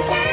山